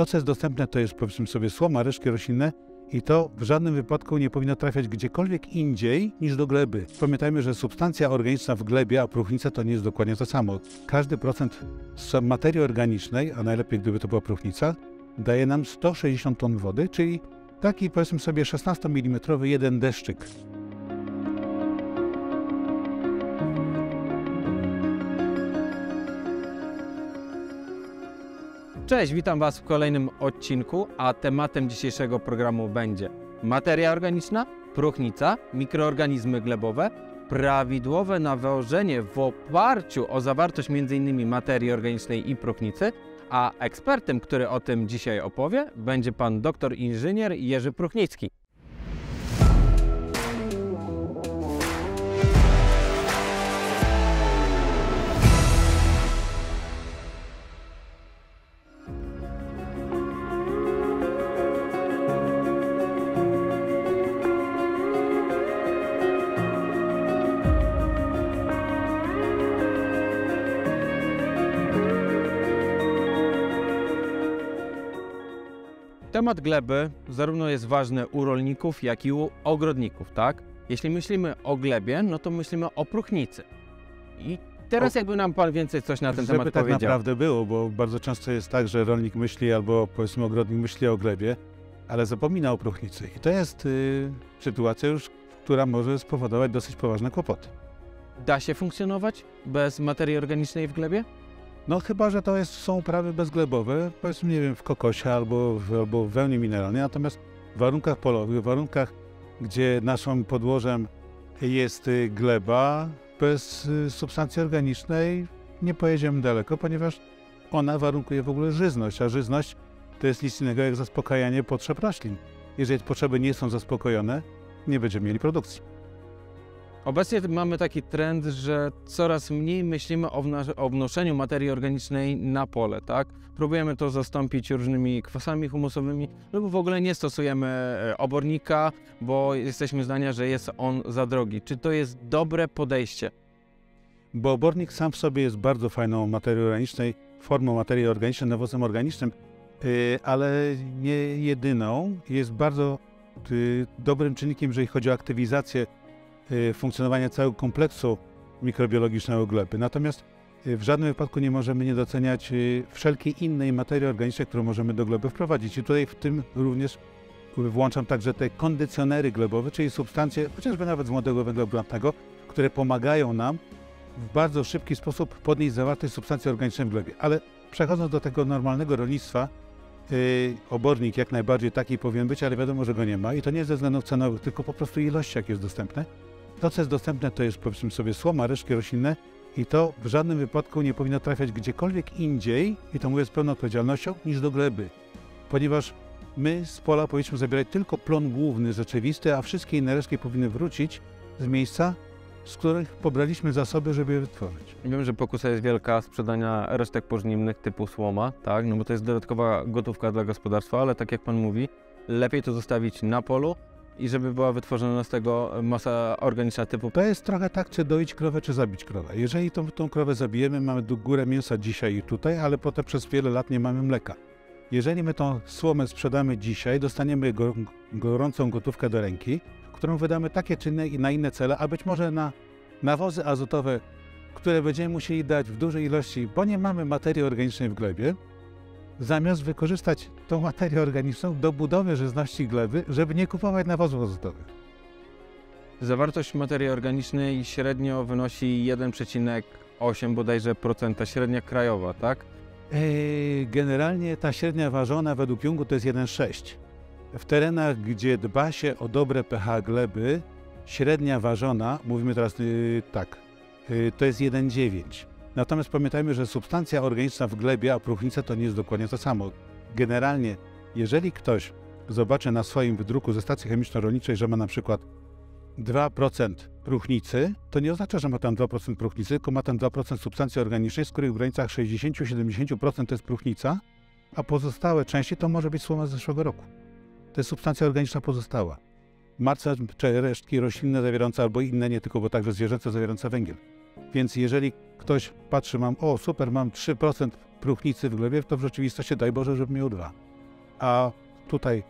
To, co jest dostępne, to jest powiedzmy sobie słoma, resztki roślinne i to w żadnym wypadku nie powinno trafiać gdziekolwiek indziej niż do gleby. Pamiętajmy, że substancja organiczna w glebie, a próchnica to nie jest dokładnie to samo. Każdy procent materii organicznej, a najlepiej gdyby to była próchnica, daje nam 160 ton wody, czyli taki powiedzmy sobie 16 mm jeden deszczyk. Cześć, witam Was w kolejnym odcinku, a tematem dzisiejszego programu będzie materia organiczna, próchnica, mikroorganizmy glebowe, prawidłowe nawożenie w oparciu o zawartość m.in. materii organicznej i próchnicy, a ekspertem, który o tym dzisiaj opowie, będzie pan doktor inżynier Jerzy Próchnicki. Temat gleby zarówno jest ważny u rolników, jak i u ogrodników, tak? Jeśli myślimy o glebie, no to myślimy o próchnicy. I teraz O- jakby nam Pan więcej coś na ten Żeby temat tak powiedział. naprawdę było, bo bardzo często jest tak, że rolnik myśli albo powiedzmy ogrodnik myśli o glebie, ale zapomina o próchnicy. I to jest y, sytuacja już, która może spowodować dosyć poważne kłopoty. Da się funkcjonować bez materii organicznej w glebie? No chyba, że to jest, są uprawy bezglebowe, powiedzmy, nie wiem, w kokosie albo albo w wełnie mineralnej, natomiast w warunkach polowych, w warunkach, gdzie naszym podłożem jest y, gleba, bez y, substancji organicznej nie pojedziemy daleko, ponieważ ona warunkuje w ogóle żyzność, a żyzność to jest nic innego jak zaspokajanie potrzeb roślin. Jeżeli potrzeby nie są zaspokojone, nie będziemy mieli produkcji. Obecnie mamy taki trend, że coraz mniej myślimy o, o wnoszeniu materii organicznej na pole, tak? Próbujemy to zastąpić różnymi kwasami humusowymi lub w ogóle nie stosujemy e, obornika, bo jesteśmy zdania, że jest on za drogi. Czy to jest dobre podejście? Bo obornik sam w sobie jest bardzo fajną materią organiczną, formą materii organicznej, nawozem organicznym, yy, ale nie jedyną. Jest bardzo yy, dobrym czynnikiem, jeżeli chodzi o aktywizację funkcjonowania całego kompleksu mikrobiologicznego gleby. Natomiast yy, w żadnym wypadku nie możemy nie doceniać yy, wszelkiej innej materii organicznej, którą możemy do gleby wprowadzić. I tutaj w tym również włączam także te kondycjonery glebowe, czyli substancje, chociażby nawet z młodego węgla brunatnego, które pomagają nam w bardzo szybki sposób podnieść zawartość substancji organicznej w glebie. Ale przechodząc do tego normalnego rolnictwa, obornik jak najbardziej taki powinien być, ale wiadomo, że go nie ma i to nie ze względów cenowych, tylko po prostu ilości, jak jest dostępne. To, co jest dostępne, to jest powiedzmy sobie słoma, resztki roślinne i to w żadnym wypadku nie powinno trafiać gdziekolwiek indziej, i to mówię z pełną odpowiedzialnością, niż do gleby. Ponieważ my z pola powinniśmy zabierać tylko plon główny, rzeczywisty, a wszystkie inne resztki powinny wrócić z miejsca, z których pobraliśmy zasoby, żeby je wytworzyć. Wiem, że pokusa jest wielka sprzedania resztek pożniwnych typu słoma, tak? No bo to jest dodatkowa gotówka dla gospodarstwa, ale tak jak Pan mówi, lepiej to zostawić na polu i żeby była wytworzona z tego masa organiczna typu To jest trochę tak, czy doić krowę, czy zabić krowę. Jeżeli tą, tą krowę zabijemy, mamy górę mięsa dzisiaj i tutaj, ale potem przez wiele lat nie mamy mleka. Jeżeli my tą słomę sprzedamy dzisiaj, dostaniemy go, gorącą gotówkę do ręki, którą wydamy takie czynne i na inne cele, a być może na nawozy azotowe, które będziemy musieli dać w dużej ilości, bo nie mamy materii organicznej w glebie, zamiast wykorzystać tą materię organiczną do budowy żyzności gleby, żeby nie kupować nawozów azotowych. Zawartość materii organicznej średnio wynosi 1,8 bodajże procenta, średnia krajowa, tak? Eee, Generalnie ta średnia ważona według Jungu to jest 1,6. W terenach, gdzie dba się o dobre pH gleby, średnia ważona, mówimy teraz yy, tak, yy, to jest 1,9. Natomiast pamiętajmy, że substancja organiczna w glebie, a próchnica to nie jest dokładnie to samo. Generalnie, jeżeli ktoś zobaczy na swoim wydruku ze stacji chemiczno-rolniczej, że ma na przykład 2% próchnicy, to nie oznacza, że ma tam 2% próchnicy, tylko ma tam 2% substancji organicznej, z których w granicach 60-70% to jest próchnica, a pozostałe części to może być słoma z zeszłego roku. To jest substancja organiczna pozostała. Marce czy resztki roślinne zawierające albo inne, nie tylko, bo także zwierzęce zawierające węgiel. Więc jeżeli ktoś patrzy, mam, o super, mam 3% próchnicy w glebie, to w rzeczywistości daj Boże, żeby miał 2. a tutaj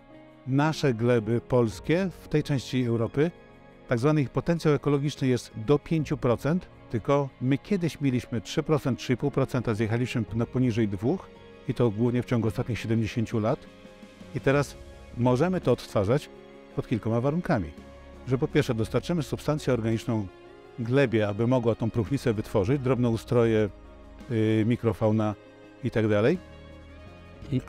nasze gleby polskie w tej części Europy, tak zwany ich potencjał ekologiczny jest do 5%, tylko my kiedyś mieliśmy 3%, 3,5%, zjechaliśmy na poniżej 2% i to głównie w ciągu ostatnich 70 lat. I teraz możemy to odtwarzać pod kilkoma warunkami. Że po pierwsze dostarczymy substancję organiczną glebie, aby mogła tą próchnicę wytworzyć, drobnoustroje, yy, mikrofauna i tak dalej.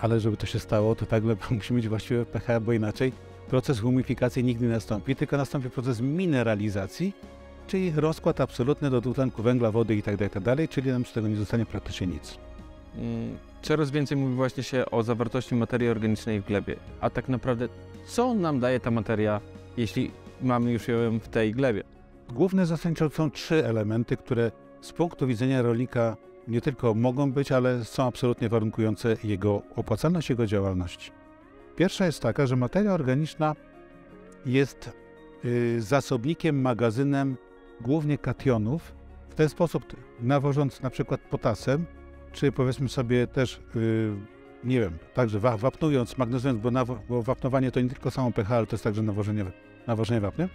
Ale żeby to się stało, to ta gleba musi mieć właściwe pH, bo inaczej proces humifikacji nigdy nie nastąpi, tylko nastąpi proces mineralizacji, czyli rozkład absolutny do dwutlenku węgla, wody i tak dalej, tak czyli nam z tego nie zostanie praktycznie nic. Mm, Coraz więcej mówi właśnie się o zawartości materii organicznej w glebie. A tak naprawdę, co nam daje ta materia, jeśli mamy już ją w tej glebie? Główne zasadniczo są trzy elementy, które z punktu widzenia rolnika nie tylko mogą być, ale są absolutnie warunkujące jego opłacalność, jego działalności. Pierwsza jest taka, że materia organiczna jest y, zasobnikiem, magazynem głównie kationów. W ten sposób nawożąc na przykład potasem, czy powiedzmy sobie też, y, nie wiem, także wa- wapnując, magnezując, bo, bo wapnowanie to nie tylko samo pH, ale to jest także nawożenie, nawożenie wapnem,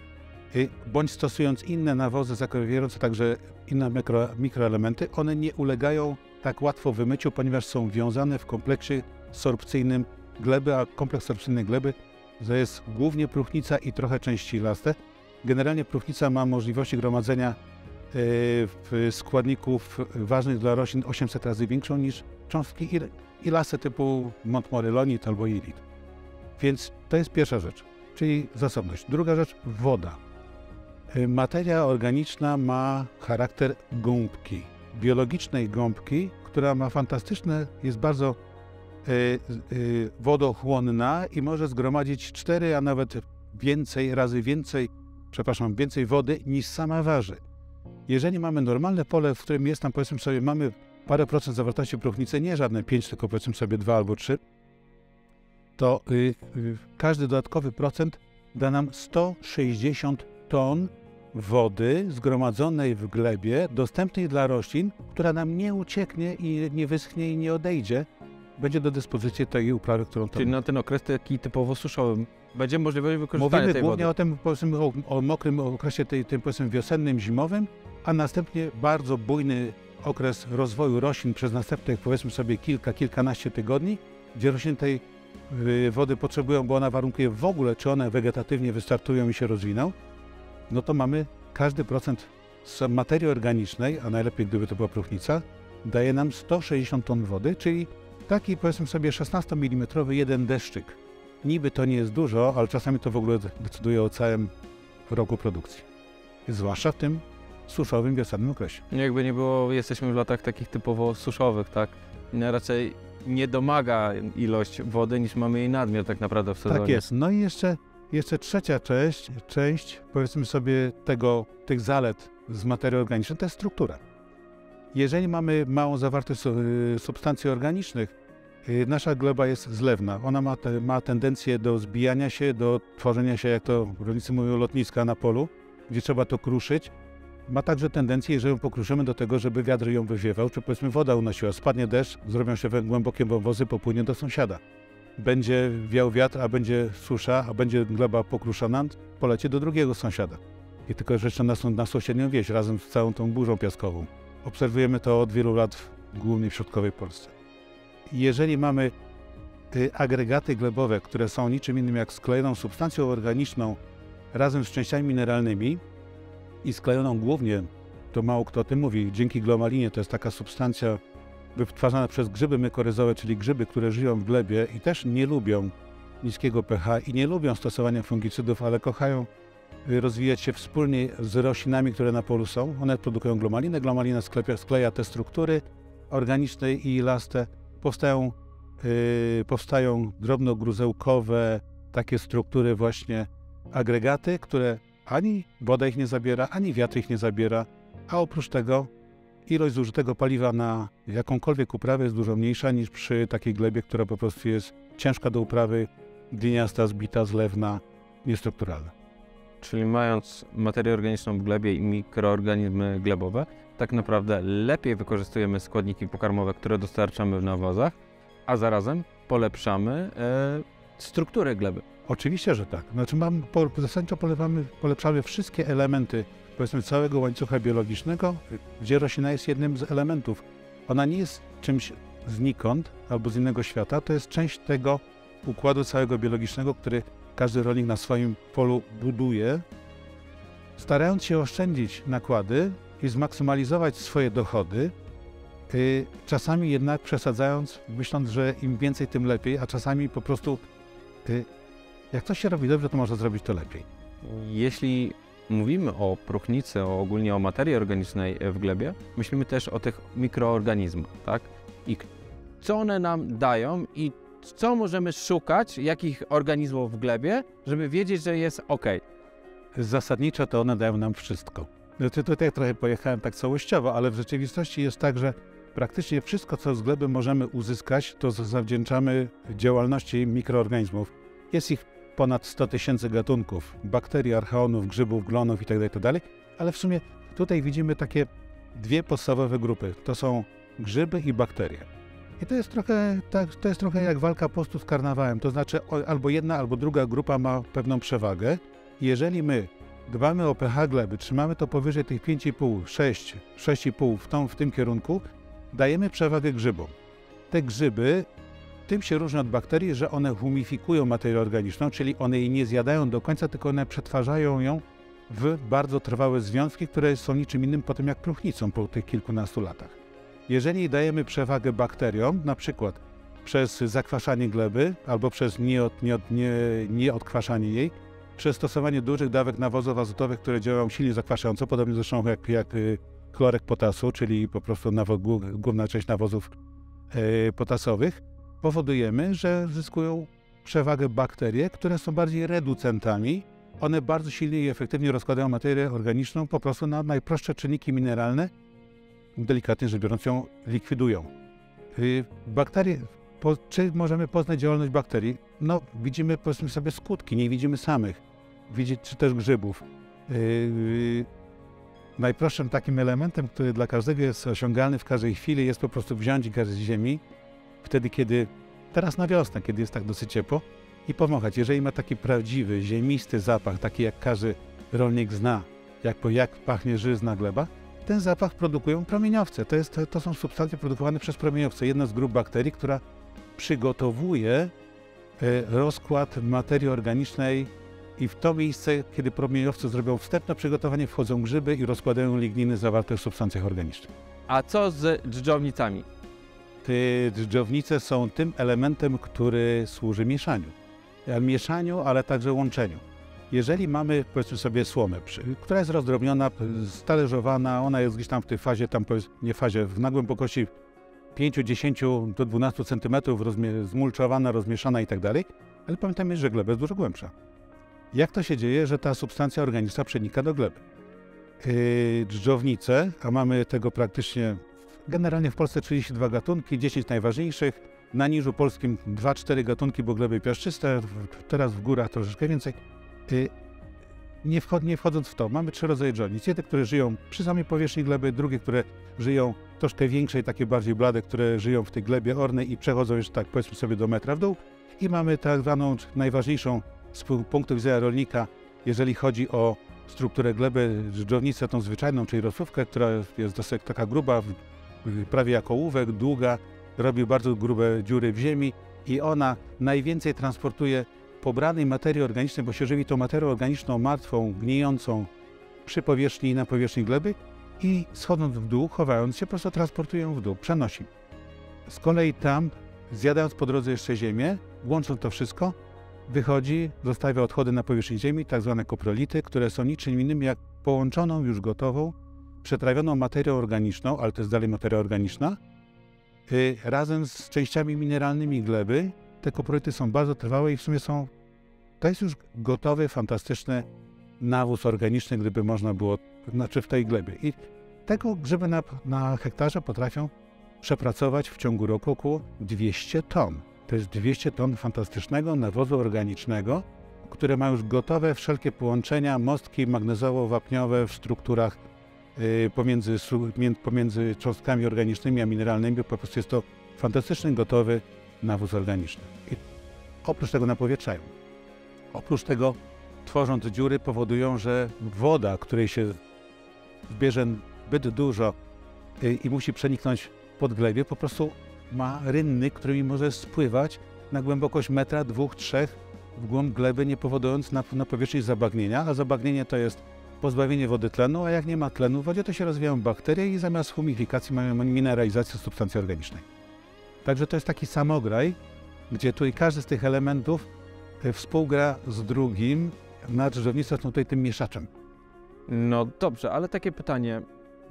bądź stosując inne nawozy zawierające także inne mikro, mikroelementy, one nie ulegają tak łatwo wymyciu, ponieważ są wiązane w kompleksie sorpcyjnym gleby, a kompleks sorpcyjny gleby to jest głównie próchnica i trochę części laste. Generalnie próchnica ma możliwości gromadzenia y, składników ważnych dla roślin 800 razy większą niż cząstki i, i lasy typu Montmorillonit albo Irit. Więc to jest pierwsza rzecz, czyli zasobność. Druga rzecz, woda. Y, Materia organiczna ma charakter gąbki, biologicznej gąbki, która ma fantastyczne, jest bardzo y, y, wodochłonna i może zgromadzić 4, a nawet więcej razy więcej, przepraszam, więcej wody niż sama waży. Jeżeli mamy normalne pole, w którym jest tam, powiedzmy sobie, mamy parę procent zawartości próchnicy, nie żadne 5, tylko powiedzmy sobie 2 albo 3, to każdy dodatkowy procent da nam 160 ton wody zgromadzonej w glebie, dostępnej dla roślin, która nam nie ucieknie i nie wyschnie i nie odejdzie, będzie do dyspozycji tej uprawy, którą tam Czyli na ten okres taki typowo suszowy będzie możliwość wykorzystania Mówimy tej głównie wody. o tym, powiedzmy, o, o mokrym okresie, tej, tym powiedzmy wiosennym, zimowym, a następnie bardzo bujny okres rozwoju roślin przez następnych powiedzmy sobie kilka, kilkanaście tygodni, gdzie rośliny tej y, wody potrzebują, bo ona warunkuje w ogóle, czy one wegetatywnie wystartują i się rozwiną, no to mamy każdy procent z materii organicznej, a najlepiej gdyby to była próchnica, daje nam 160 ton wody, czyli taki powiedzmy sobie 16 mm jeden deszczyk. Niby to nie jest dużo, ale czasami to w ogóle decyduje o całym roku produkcji. Zwłaszcza w tym suszowym, wiosennym okresie. Jakby nie było, jesteśmy w latach takich typowo suszowych, tak? I raczej nie domaga ilość wody, niż mamy jej nadmiar tak naprawdę w sezonie. Tak jest. No i jeszcze, jeszcze trzecia część, część, powiedzmy sobie, tego, tych zalet z materii organicznej, to jest struktura. Jeżeli mamy małą zawartość y, substancji organicznych, y, nasza gleba jest zlewna. Ona ma, te, ma tendencję do zbijania się, do tworzenia się, jak to rolnicy mówią, lotniska na polu, gdzie trzeba to kruszyć. Ma także tendencję, jeżeli ją pokruszymy, do tego, żeby wiatr ją wywiewał, czy powiedzmy woda unosiła. Spadnie deszcz, zrobią się głębokie wąwozy, popłynie do sąsiada będzie wiał wiatr, a będzie susza, a będzie gleba pokruszona, polecie do drugiego sąsiada. I tylko jeszcze na, na sąsiednią wieś razem z całą tą burzą piaskową. Obserwujemy to od wielu lat, w, głównie w środkowej Polsce. Jeżeli mamy y, agregaty glebowe, które są niczym innym jak sklejoną substancją organiczną razem z częściami mineralnymi i sklejoną głównie, to mało kto o tym mówi, dzięki glomalinie, to jest taka substancja wytwarzane przez grzyby mykoryzowe, czyli grzyby, które żyją w glebie i też nie lubią niskiego pH i nie lubią stosowania fungicydów, ale kochają y, rozwijać się wspólnie z roślinami, które na polu są. One produkują glomalinę, glomalina sklepia, skleja te struktury organiczne i laste. Powstają, yy, powstają drobnogruzełkowe takie struktury właśnie agregaty, które ani woda ich nie zabiera, ani wiatr ich nie zabiera, a oprócz tego ilość zużytego paliwa na jakąkolwiek uprawę jest dużo mniejsza niż przy takiej glebie, która po prostu jest ciężka do uprawy, gliniasta, zbita, zlewna, niestrukturalna. Czyli mając materię organiczną w glebie i mikroorganizmy glebowe, tak naprawdę lepiej wykorzystujemy składniki pokarmowe, które dostarczamy w nawozach, a zarazem polepszamy e, strukturę gleby. Oczywiście, że tak. Znaczy mam, po, zasadniczo polewamy, polepszamy wszystkie elementy powiedzmy całego łańcucha biologicznego, gdzie roślina jest jednym z elementów. Ona nie jest czymś znikąd albo z innego świata, to jest część tego układu całego biologicznego, który każdy rolnik na swoim polu buduje, starając się oszczędzić nakłady i zmaksymalizować swoje dochody, y, czasami jednak przesadzając, myśląc, że im więcej, tym lepiej, a czasami po prostu y, jak coś się robi dobrze, to można zrobić to lepiej. Jeśli mówimy o próchnicy, o ogólnie o materii organicznej w glebie, myślimy też o tych mikroorganizmach, tak? I co one nam dają i co możemy szukać, jakich organizmów w glebie, żeby wiedzieć, że jest ok. Zasadniczo to one dają nam wszystko. Znaczy tutaj trochę pojechałem tak całościowo, ale w rzeczywistości jest tak, że praktycznie wszystko, co z gleby możemy uzyskać, to zawdzięczamy działalności mikroorganizmów. Jest ich ponad 100 tysięcy gatunków bakterii, archeonów, grzybów, glonów itd., tak itd., tak ale w sumie tutaj widzimy takie dwie podstawowe grupy. To są grzyby i bakterie. I to jest trochę, tak, to jest trochę jak walka postu z karnawałem, to znaczy albo jedna, albo druga grupa ma pewną przewagę. Jeżeli my dbamy o pH gleby, trzymamy to powyżej tych 5,5, 6, 6,5 w, tą, w tym kierunku, dajemy przewagę grzybom. Te grzyby tym się różnią od bakterii, że one humifikują materię organiczną, czyli one jej nie zjadają do końca, tylko one przetwarzają ją w bardzo trwałe związki, które są niczym innym potem jak próchnicą po tych kilkunastu latach. Jeżeli dajemy przewagę bakteriom, na przykład przez zakwaszanie gleby albo przez nieod, nieod, nie, nieodkwaszanie jej, przez stosowanie dużych dawek nawozów azotowych, które działają silnie zakwaszająco, podobnie zresztą jak, jak y, chlorek potasu, czyli po prostu nawod, główna część nawozów e, potasowych, powodujemy, że zyskują przewagę bakterie, które są bardziej reducentami. One bardzo silnie i efektywnie rozkładają materię organiczną po prostu na najprostsze czynniki mineralne, delikatnie rzecz biorąc ją likwidują. Y, bakterie, po, czy możemy poznać działalność bakterii? No, widzimy powiedzmy sobie skutki, nie widzimy samych. Widzieć czy też grzybów. Yy, najprostszym takim elementem, który dla każdego jest osiągalny w każdej chwili, jest po prostu wziąć z ziemi, wtedy kiedy, teraz na wiosnę, kiedy jest tak dosyć ciepło, i pomachać. Jeżeli ma taki prawdziwy, ziemisty zapach, taki jak każdy rolnik zna, jak, jak pachnie żyzna gleba, ten zapach produkują promieniowce. To, jest, to są substancje produkowane przez promieniowce. Jedna z grup bakterii, która przygotowuje e, rozkład materii organicznej i w to miejsce, kiedy promieniowce zrobią wstępne przygotowanie, wchodzą grzyby i rozkładają ligniny zawarte w substancjach organicznych. A co z dżdżownicami? Dżdżownice są tym elementem, który służy mieszaniu. Mieszaniu, ale także łączeniu. Jeżeli mamy, powiedzmy sobie, słomę, która jest rozdrobniona, stależowana, ona jest gdzieś tam w tej fazie, tam nie fazie, w na głębokości 5, 10 do 12 cm rozmie zmulczowana, rozmieszana i tak dalej, ale pamiętajmy, że gleba jest dużo głębsza. Jak to się dzieje, że ta substancja organiczna przenika do gleby? Yy, dżdżownice, a mamy tego praktycznie, generalnie w Polsce 32 gatunki, 10 najważniejszych, na niżu polskim 2-4 gatunki, bo gleby piaszczyste, teraz w górach troszeczkę więcej. Yy, nie, wchod nie wchodząc w to, mamy trzy rodzaje dżdżownic. Jedne, które żyją przy samej powierzchni gleby, drugie, które żyją troszkę większe i takie bardziej blade, które żyją w tej glebie ornej i przechodzą już tak powiedzmy sobie do metra w dół. I mamy tak zwaną najważniejszą z punktu widzenia rolnika, jeżeli chodzi o strukturę gleby, dżdżownicę tą zwyczajną, czyli rosówkę, która jest dosyć taka gruba, prawie jako ołówek, długa, robi bardzo grube dziury w ziemi i ona najwięcej transportuje pobranej materii organicznej, bo się żywi tą materią organiczną martwą, gnijącą przy powierzchni i na powierzchni gleby i schodząc w dół, chowając się, po prostu transportują w dół, przenosi. Z kolei tam, zjadając po drodze jeszcze ziemię, łącząc to wszystko, wychodzi, zostawia odchody na powierzchni ziemi, tak zwane koprolity, które są niczym innym jak połączoną, już gotową, przetrawioną materią organiczną, ale to jest dalej materia organiczna, yy, razem z częściami mineralnymi gleby. Te koprolity są bardzo trwałe i w sumie są, to jest już gotowy, fantastyczny nawóz organiczny, gdyby można było, znaczy w tej glebie. I tego grzyby na, na hektarze potrafią przepracować w ciągu roku około 200 ton. To jest 200 ton fantastycznego nawozu organicznego, które ma już gotowe wszelkie połączenia, mostki magnezowo-wapniowe w strukturach y, pomiędzy, pomiędzy cząstkami organicznymi a mineralnymi. Po prostu jest to fantastyczny, gotowy nawóz organiczny. I oprócz tego napowietrzają. Oprócz tego, tworząc dziury, powodują, że woda, której się zbierze zbyt dużo y, i musi przeniknąć pod glebie, po prostu ma rynny, którymi może spływać na głębokość metra, dwóch, trzech w głąb gleby, nie powodując na, na powierzchni zabagnienia, a zabagnienie to jest pozbawienie wody tlenu, a jak nie ma tlenu w wodzie, to się rozwijają bakterie i zamiast humifikacji mają mineralizację substancji organicznej. Także to jest taki samograj, gdzie tu i każdy z tych elementów e, współgra z drugim, na drzewnictwo są tutaj tym mieszaczem. No dobrze, ale takie pytanie.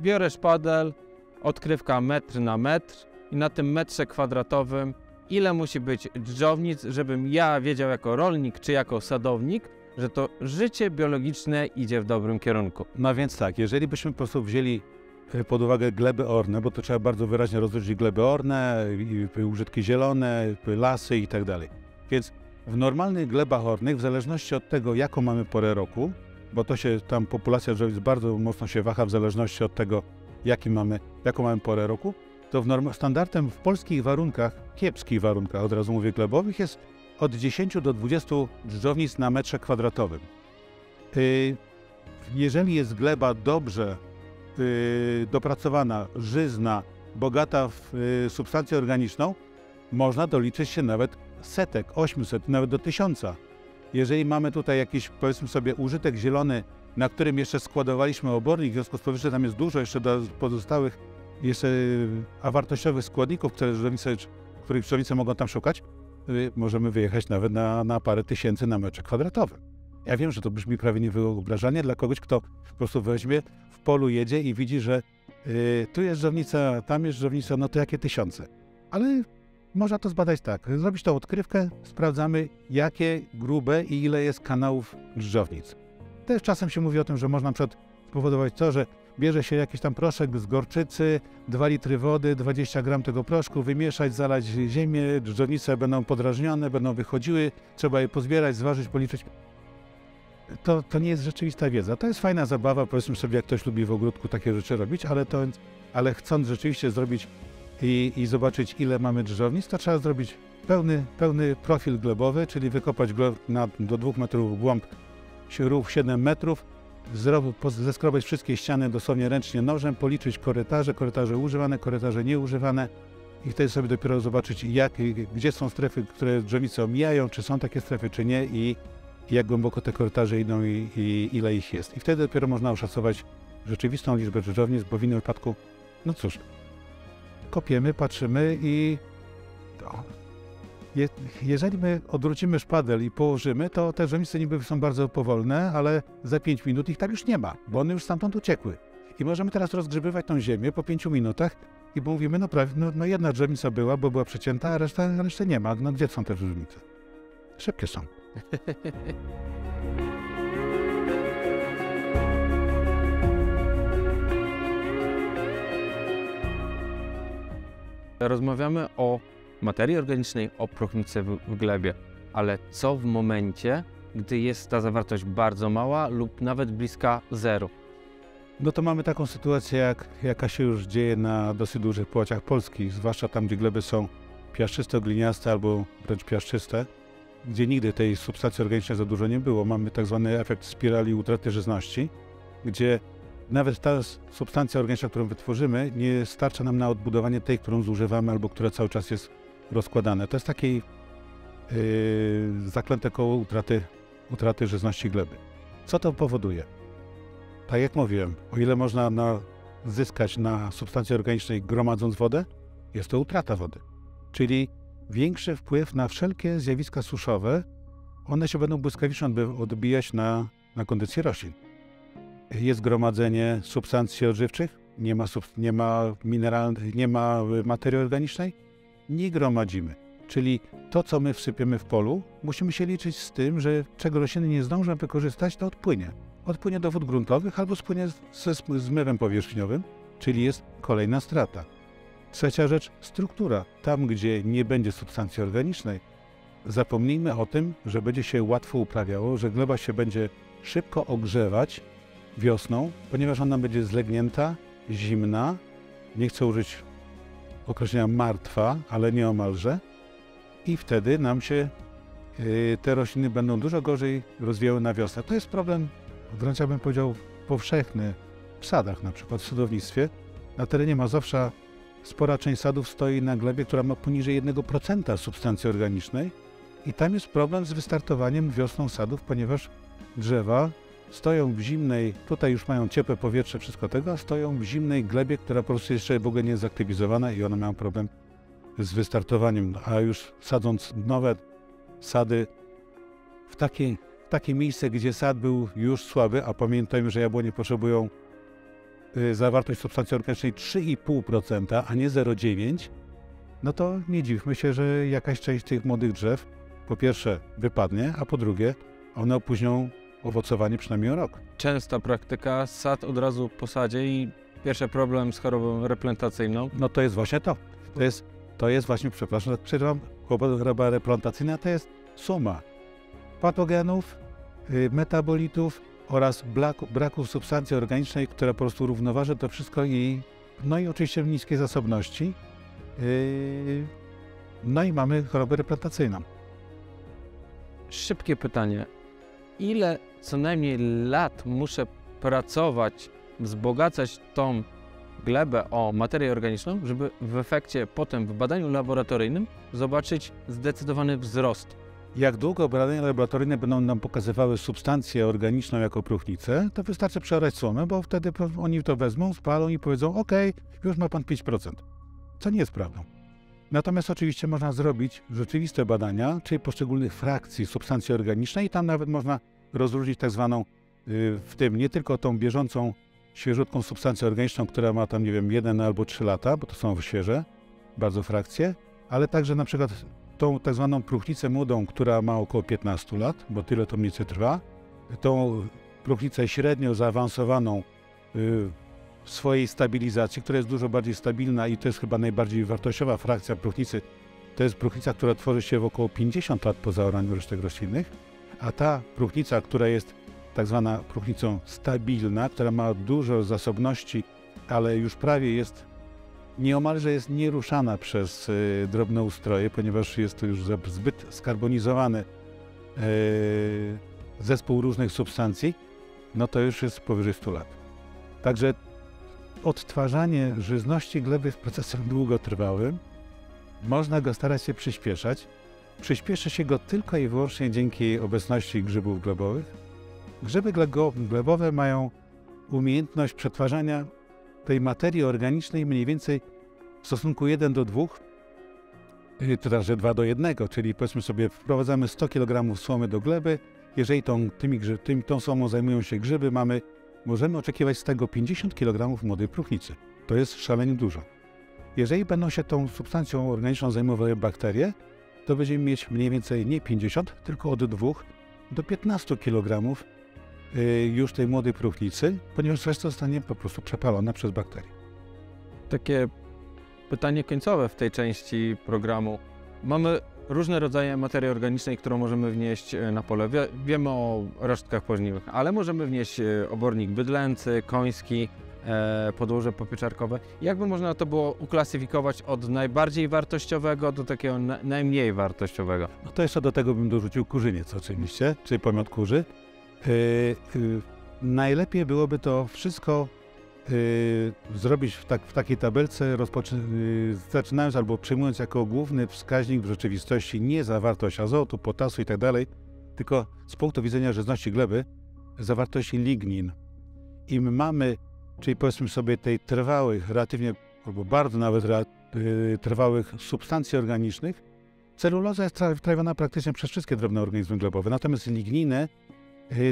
Biorę szpadel, odkrywka metr na metr i na tym metrze kwadratowym ile musi być dżdżownic, żebym ja wiedział jako rolnik czy jako sadownik, że to życie biologiczne idzie w dobrym kierunku. No więc tak, jeżeli byśmy po prostu wzięli e, pod uwagę gleby orne, bo to trzeba bardzo wyraźnie rozróżnić gleby orne, użytki zielone, lasy i tak dalej. Więc w normalnych glebach ornych, w zależności od tego, jaką mamy porę roku, bo to się tam populacja drzewic bardzo mocno się waha w zależności od tego, jaki mamy, jaką mamy porę roku, to w standardem w polskich warunkach, kiepskich warunkach, od razu mówię glebowych, jest od 10 do 20 dżdżownic na metrze kwadratowym. Y, jeżeli jest gleba dobrze y, dopracowana, żyzna, bogata w y, substancję organiczną, można doliczyć się nawet setek, 800, nawet do 1000. Jeżeli mamy tutaj jakiś, powiedzmy sobie, użytek zielony, na którym jeszcze składowaliśmy obornik, w związku z powyższym tam jest dużo jeszcze do pozostałych jeszcze awartościowych składników, które których dżdżownice mogą tam szukać, możemy wyjechać nawet na, na parę tysięcy na metrze kwadratowym. Ja wiem, że to brzmi prawie niewyobrażalnie dla kogoś, kto po prostu weźmie, w polu jedzie i widzi, że y, tu jest dżdżownica, tam jest dżdżownica, no to jakie tysiące. Ale można to zbadać tak. Zrobić tą odkrywkę, sprawdzamy, jakie grube i ile jest kanałów dżdżownic. Też czasem się mówi o tym, że można przed spowodować to, że bierze się jakiś tam proszek z gorczycy, 2 litry wody, 20 gram tego proszku, wymieszać, zalać ziemię, dżdżownice będą podrażnione, będą wychodziły, trzeba je pozbierać, zważyć, policzyć. To, to nie jest rzeczywista wiedza. To jest fajna zabawa, powiedzmy sobie, jak ktoś lubi w ogródku takie rzeczy robić, ale, to, ale chcąc rzeczywiście zrobić i, i zobaczyć, ile mamy dżdżownic, to trzeba zrobić pełny, pełny profil glebowy, czyli wykopać na, do 2 metrów głąb, rów 7 metrów, zeskrobać wszystkie ściany dosłownie ręcznie nożem, policzyć korytarze, korytarze używane, korytarze nieużywane i wtedy sobie dopiero zobaczyć, jak, gdzie są strefy, które drzewnice omijają, czy są takie strefy, czy nie i jak głęboko te korytarze idą i, i ile ich jest. I wtedy dopiero można oszacować rzeczywistą liczbę drzewnic, bo w innym wypadku, no cóż, kopiemy, patrzymy i je, jeżeli my odwrócimy szpadel i położymy, to te rzemnice niby są bardzo powolne, ale za 5 minut ich tam już nie ma, bo one już stamtąd uciekły. I możemy teraz rozgrzebywać tą ziemię po 5 minutach i mówimy, no prawie, no, no jedna drzewnica była, bo była przecięta, a reszta, reszty nie ma. No gdzie są te drzewnice? Szybkie są. Rozmawiamy o materii organicznej o próchnicy w, glebie. Ale co w momencie, gdy jest ta zawartość bardzo mała lub nawet bliska zeru? No to mamy taką sytuację, jak, jaka się już dzieje na dosyć dużych połaciach polskich, zwłaszcza tam, gdzie gleby są piaszczysto-gliniaste albo wręcz piaszczyste, gdzie nigdy tej substancji organicznej za dużo nie było. Mamy tak zwany efekt spirali utraty żyzności, gdzie nawet ta substancja organiczna, którą wytworzymy, nie starcza nam na odbudowanie tej, którą zużywamy albo która cały czas jest rozkładane. To jest takie yy, zaklęte koło utraty, utraty żyzności gleby. Co to powoduje? Tak jak mówiłem, o ile można na, zyskać na substancji organicznej gromadząc wodę, jest to utrata wody. Czyli większy wpływ na wszelkie zjawiska suszowe, one się będą błyskawicznie odbijać na, na kondycję roślin. Jest gromadzenie substancji odżywczych, nie ma, nie ma, mineral, nie ma materii organicznej, nie gromadzimy. Czyli to, co my wsypiemy w polu, musimy się liczyć z tym, że czego rośliny nie zdążą wykorzystać, to odpłynie. Odpłynie do wód gruntowych albo spłynie ze zmywem powierzchniowym, czyli jest kolejna strata. Trzecia rzecz, struktura. Tam, gdzie nie będzie substancji organicznej, zapomnijmy o tym, że będzie się łatwo uprawiało, że gleba się będzie szybko ogrzewać wiosną, ponieważ ona będzie zlegnięta, zimna. Nie chcę użyć określenia martwa, ale nieomalże. i wtedy nam się y, te rośliny będą dużo gorzej rozwijały na wiosnę. To jest problem, wręcz ja bym powiedział, powszechny w sadach, na przykład w sadownictwie. Na terenie Mazowsza spora część sadów stoi na glebie, która ma poniżej 1% substancji organicznej i tam jest problem z wystartowaniem wiosną sadów, ponieważ drzewa stoją w zimnej, tutaj już mają ciepłe powietrze, wszystko tego, a stoją w zimnej glebie, która po prostu jeszcze w ogóle nie jest zaktywizowana i one mają problem z wystartowaniem, a już sadząc nowe sady w takie, w takie miejsce, gdzie sad był już słaby, a pamiętajmy, że jabłonie potrzebują y, zawartość substancji organicznej 3,5%, a nie 0,9%, no to nie dziwmy się, że jakaś część tych młodych drzew po pierwsze wypadnie, a po drugie one opóźnią owocowanie przynajmniej o rok. Częsta praktyka, sad od razu po sadzie i pierwszy problem z chorobą replentacyjną. No to jest właśnie to. To jest, to jest właśnie, przepraszam, tak przerwam, choroba replantacyjna to jest suma patogenów, y, metabolitów oraz braku, braku substancji organicznej, która po prostu równoważy to wszystko i no i oczywiście w niskiej zasobności. Yy, no i mamy chorobę replantacyjną. Szybkie pytanie. Ile co najmniej lat muszę pracować, wzbogacać tą glebę o materię organiczną, żeby w efekcie potem w badaniu laboratoryjnym zobaczyć zdecydowany wzrost? Jak długo badania laboratoryjne będą nam pokazywały substancję organiczną jako próchnicę, to wystarczy przeorać słomę, bo wtedy oni to wezmą, spalą i powiedzą: OK, już ma pan 5%. Co nie jest prawdą. Natomiast oczywiście można zrobić rzeczywiste badania, czyli poszczególnych frakcji substancji organicznej i tam nawet można rozróżnić tak zwaną, y, w tym nie tylko tą bieżącą, świeżutką substancję organiczną, która ma tam, nie wiem, jeden albo trzy lata, bo to są świeże, bardzo frakcje, ale także na przykład tą tak zwaną próchnicę młodą, która ma około 15 lat, bo tyle to mniej więcej trwa, tą próchnicę średnio zaawansowaną y, swojej stabilizacji, która jest dużo bardziej stabilna i to jest chyba najbardziej wartościowa frakcja próchnicy. To jest próchnica, która tworzy się w około 50 lat po zaoraniu resztek roślinnych, a ta próchnica, która jest tak zwana próchnicą stabilna, która ma dużo zasobności, ale już prawie jest nieomalże jest nieruszana przez y, drobne ustroje, ponieważ jest to już zbyt skarbonizowany y, zespół różnych substancji, no to już jest powyżej 100 lat. Także odtwarzanie żyzności gleby jest procesem długotrwałym. Można go starać się przyspieszać. Przyspieszy się go tylko i wyłącznie dzięki obecności grzybów glebowych. Grzyby glebowe mają umiejętność przetwarzania tej materii organicznej mniej więcej w stosunku 1 do 2, y, to razy 2 do 1, czyli powiedzmy sobie wprowadzamy 100 kg słomy do gleby, jeżeli tą, tymi, tym, tą słomą zajmują się grzyby, mamy, możemy oczekiwać z tego 50 kg młodej próchnicy. To jest szalenie dużo. Jeżeli będą się tą substancją organiczną zajmowały bakterie, to będziemy mieć mniej więcej nie 50, tylko od 2 do 15 kg y, już tej młodej próchnicy, ponieważ reszta zostanie po prostu przepalona przez bakterie. Takie pytanie końcowe w tej części programu. Mamy różne rodzaje materii organicznej, którą możemy wnieść e, na pole. Wie, wiemy o resztkach pożniwych, ale możemy wnieść e, obornik bydlęcy, koński, e, podłoże popieczarkowe. Jakby można to było uklasyfikować od najbardziej wartościowego do takiego na, najmniej wartościowego? No to jeszcze do tego bym dorzucił kurzyniec oczywiście, czyli pomiot kurzy. Yy, yy, najlepiej byłoby to wszystko zrobić w, tak, w takiej tabelce, y, zaczynając albo przyjmując jako główny wskaźnik w rzeczywistości nie zawartość azotu, potasu itd., tak tylko z punktu widzenia żyzności gleby zawartości lignin. Im mamy, czyli powiedzmy sobie tej trwałych, relatywnie albo bardzo nawet y, trwałych substancji organicznych, celuloza jest trawiona praktycznie przez wszystkie drobne organizmy glebowe. Natomiast ligninę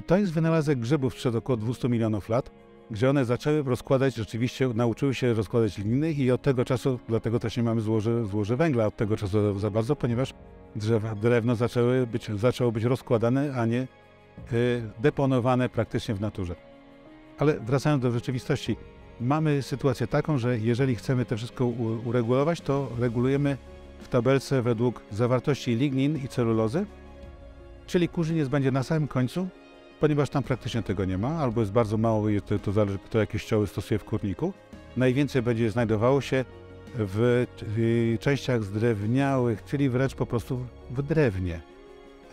to jest wynalazek grzybów sprzed około 200 milionów lat, gdzie one zaczęły rozkładać, rzeczywiście nauczyły się rozkładać liny i od tego czasu, dlatego też nie mamy złoży, złoży węgla od tego czasu za bardzo, ponieważ drzewa, drewno zaczęły być, zaczęło być rozkładane, a nie y, deponowane praktycznie w naturze. Ale wracając do rzeczywistości, mamy sytuację taką, że jeżeli chcemy to wszystko uregulować, to regulujemy w tabelce według zawartości lignin i celulozy, czyli kurzyniec będzie na samym końcu, ponieważ tam praktycznie tego nie ma, albo jest bardzo mało, to, to zależy kto jakie ścioły stosuje w kurniku. Najwięcej będzie znajdowało się w y, częściach zdrewniałych, czyli wręcz po prostu w drewnie.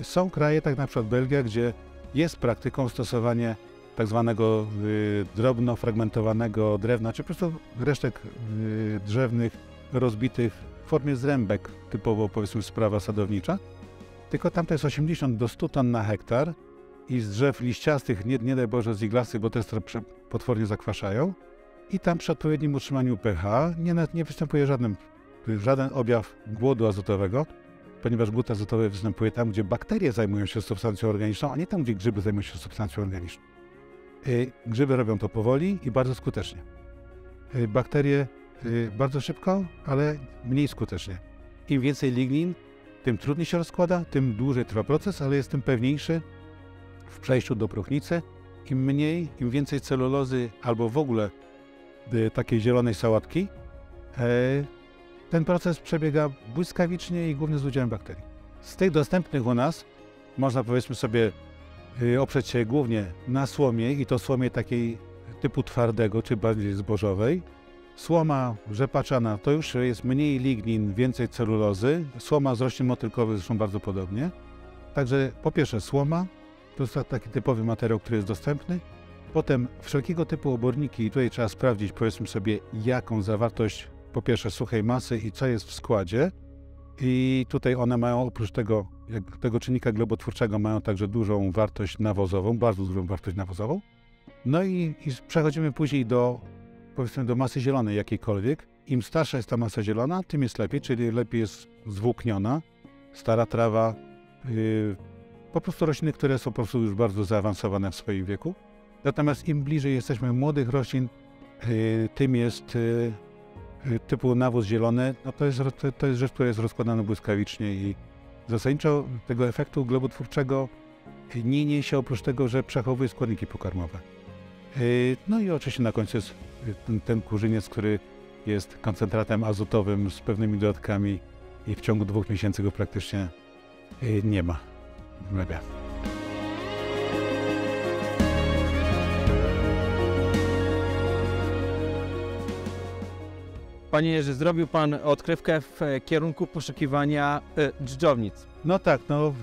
Są kraje, tak na przykład Belgia, gdzie jest praktyką stosowanie tak zwanego y, drobno fragmentowanego drewna, czy po prostu resztek y, drzewnych rozbitych w formie zrębek, typowo powiedzmy sprawa sadownicza. Tylko tam to jest 80 do 100 ton na hektar i z drzew liściastych, nie, nie daj Boże z iglasych, bo te potwornie zakwaszają. I tam przy odpowiednim utrzymaniu pH nie, nie występuje żaden, żaden objaw głodu azotowego, ponieważ głód azotowy występuje tam, gdzie bakterie zajmują się substancją organiczną, a nie tam, gdzie grzyby zajmują się substancją organiczną. Y, grzyby robią to powoli i bardzo skutecznie. Y, bakterie y, bardzo szybko, ale mniej skutecznie. Im więcej lignin, tym trudniej się rozkłada, tym dłużej trwa proces, ale jest tym pewniejszy w przejściu do próchnicy. Im mniej, im więcej celulozy albo w ogóle takiej zielonej sałatki, e, ten proces przebiega błyskawicznie i głównie z udziałem bakterii. Z tych dostępnych u nas można powiedzmy sobie y, oprzeć się głównie na słomie i to słomie takiej typu twardego czy bardziej zbożowej. Słoma rzepaczana to już jest mniej lignin, więcej celulozy. Słoma z roślin motylkowych zresztą bardzo podobnie. Także po pierwsze słoma, to jest taki typowy materiał, który jest dostępny. Potem wszelkiego typu oborniki, i tutaj trzeba sprawdzić, powiedzmy sobie, jaką zawartość po pierwsze suchej masy i co jest w składzie. I tutaj one mają oprócz tego, tego czynnika glebotwórczego, mają także dużą wartość nawozową, bardzo dużą wartość nawozową. No i, i przechodzimy później do, powiedzmy, do masy zielonej jakiejkolwiek. Im starsza jest ta masa zielona, tym jest lepiej, czyli lepiej jest zwłókniona. Stara trawa, yy, po prostu rośliny, które są po prostu już bardzo zaawansowane w swoim wieku. Natomiast im bliżej jesteśmy młodych roślin, yy, tym jest yy, Y, typu nawóz zielony, no to jest, to jest rzecz, która jest rozkładana błyskawicznie i zasadniczo tego efektu globotwórczego nie niesie oprócz tego, że przechowuje składniki pokarmowe. Y, no i oczywiście na końcu jest ten, ten kurzyniec, który jest koncentratem azotowym z pewnymi dodatkami i w ciągu dwóch miesięcy go praktycznie y, nie ma glebie. Panie Jerzy, zrobił Pan odkrywkę w e, kierunku poszukiwania y, dżdżownic. No tak, no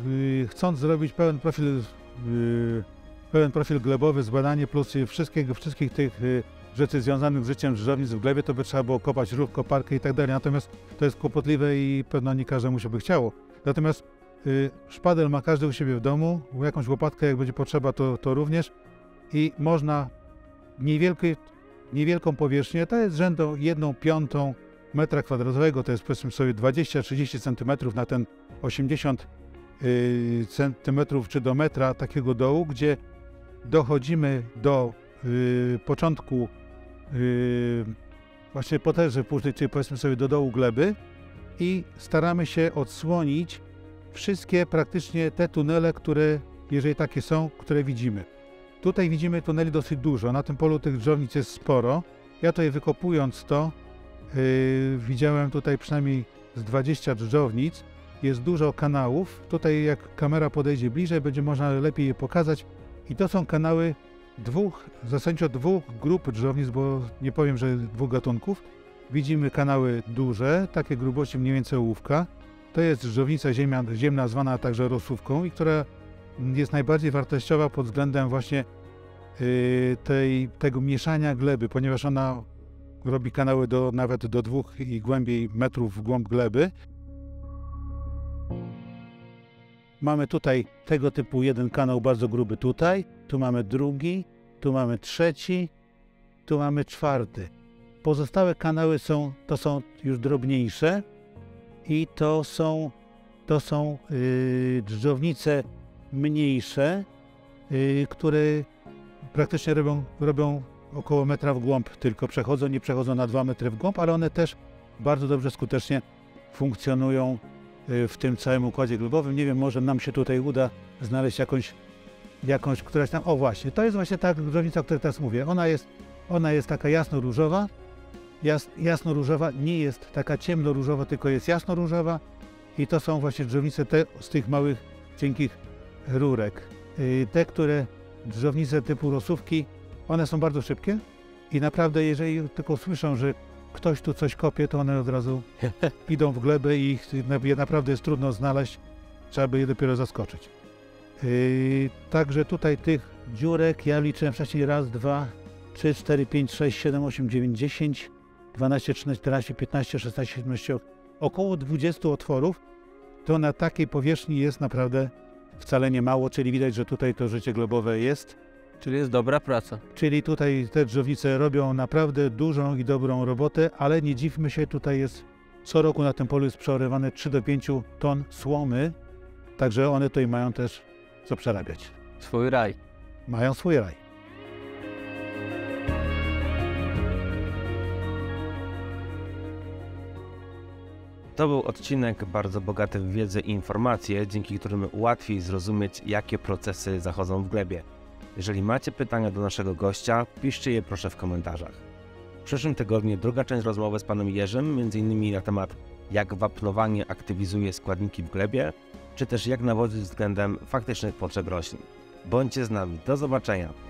chcąc zrobić pełen profil, y, pełen profil glebowy, zbadanie plus wszystkiego, wszystkich tych y, rzeczy związanych z życiem dżdżownic w glebie, to by trzeba było kopać ruch, koparkę i tak dalej. Natomiast to jest kłopotliwe i pewno nie każdemu się by chciało. Natomiast szpadel ma każdy u siebie w domu, jakąś łopatkę jak będzie potrzeba to, to również. I można niewielkie niewielką powierzchnię, to jest rzędu 1 piątą metra kwadratowego, to jest powiedzmy sobie 20-30 cm na ten 80 y, centymetrów czy do metra takiego dołu, gdzie dochodzimy do y, początku y, właśnie potęży później, czyli powiedzmy sobie do dołu gleby i staramy się odsłonić wszystkie praktycznie te tunele, które, jeżeli takie są, które widzimy. Tutaj widzimy tuneli dosyć dużo, na tym polu tych drzewnic jest sporo. Ja tutaj wykopując to, yy, widziałem tutaj przynajmniej z 20 dżdżownic. Jest dużo kanałów. Tutaj jak kamera podejdzie bliżej, będzie można lepiej je pokazać. I to są kanały dwóch, zasadniczo dwóch grup dżdżownic, bo nie powiem, że dwóch gatunków. Widzimy kanały duże, takie grubości mniej więcej ołówka. To jest dżdżownica ziemia, ziemna, zwana także rosówką i która jest najbardziej wartościowa pod względem właśnie y, tej, tego mieszania gleby, ponieważ ona robi kanały do, nawet do dwóch i głębiej metrów w głąb gleby. Mamy tutaj tego typu jeden kanał bardzo gruby tutaj, tu mamy drugi, tu mamy trzeci, tu mamy czwarty. Pozostałe kanały są, to są już drobniejsze i to są, to są yy, dżdżownice mniejsze, yy, które praktycznie robią, robią około metra w głąb, tylko przechodzą, nie przechodzą na dwa metry w głąb, ale one też bardzo dobrze, skutecznie funkcjonują yy, w tym całym układzie globowym. Nie wiem, może nam się tutaj uda znaleźć jakąś, jakąś któraś tam, o właśnie, to jest właśnie ta różnica, o której teraz mówię. Ona jest, ona jest taka jasno-różowa, jas, jasno-różowa, nie jest taka ciemno-różowa, tylko jest jasno-różowa i to są właśnie drzewnice te z tych małych, cienkich rurek. Y, te, które drzewnice typu rosówki, one są bardzo szybkie i naprawdę jeżeli tylko słyszą, że ktoś tu coś kopie, to one od razu idą w glebę i ich naprawdę jest trudno znaleźć. Trzeba by je dopiero zaskoczyć. Yy, także tutaj tych dziurek ja liczyłem wcześniej raz, dwa, trzy, cztery, pięć, sześć, siedem, osiem, dziewięć, dziesięć, dwanaście, trzynaście, czternaście, piętnaście, szesnaście, siedemnaście, około 20 otworów. To na takiej powierzchni jest naprawdę wcale nie mało, czyli widać, że tutaj to życie globowe jest. Czyli jest dobra praca. Czyli tutaj te drzownice robią naprawdę dużą i dobrą robotę, ale nie dziwmy się, tutaj jest co roku na tym polu jest przeorywane 3 do 5 ton słomy, także one tutaj mają też co przerabiać. Swój raj. Mają swój raj. To był odcinek bardzo bogaty w wiedzę i informacje, dzięki którym łatwiej zrozumieć, jakie procesy zachodzą w glebie. Jeżeli macie pytania do naszego gościa, piszcie je proszę w komentarzach. W przyszłym tygodniu druga część rozmowy z panem Jerzym, m.in. na temat jak wapnowanie aktywizuje składniki w glebie, czy też jak nawodzić względem faktycznych potrzeb roślin. Bądźcie z nami, do zobaczenia!